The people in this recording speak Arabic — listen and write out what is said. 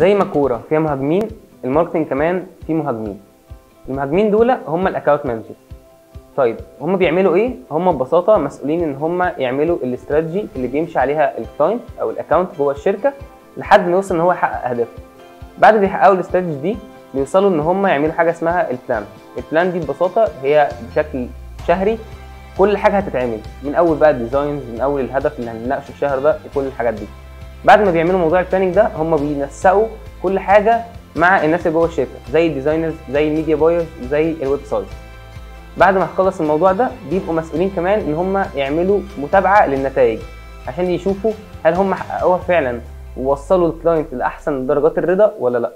زي ما الكوره فيها مهاجمين ال marketing كمان فيه مهاجمين. المهاجمين دول هم ال account manager طيب هم بيعملوا إيه؟ هم ببساطة مسؤولين إن هم يعملوا الاستراتيجي اللي بيمشي عليها ال client أو ال account جوه الشركة لحد ما يوصل إن هو يحقق أهدافه. بعد ما يحققوا الاستراتيجي دي بيوصلوا إن هم يعملوا حاجة اسمها ال plan ال plan دي ببساطة هي بشكل شهري كل حاجة هتتعمل. من أول بقى ال designs من أول الهدف اللي هنناقشه الشهر ده وكل الحاجات دي. بعد ما بيعملوا موضوع ال planning ده هم بينسقوا كل حاجة مع الناس اللي جوه الشركة زي ال designers زي ال media buyers زي ال website بعد ما يخلص الموضوع ده بيبقوا مسؤولين كمان إن هم يعملوا متابعة للنتائج عشان يشوفوا هل هم حققوها فعلا ووصلوا ال client لأحسن درجات الرضا ولا لأ.